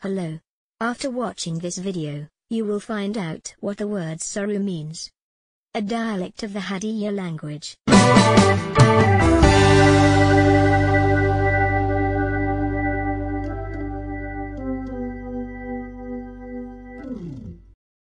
Hello. After watching this video, you will find out what the word Soro means. A dialect of the Hadiya language.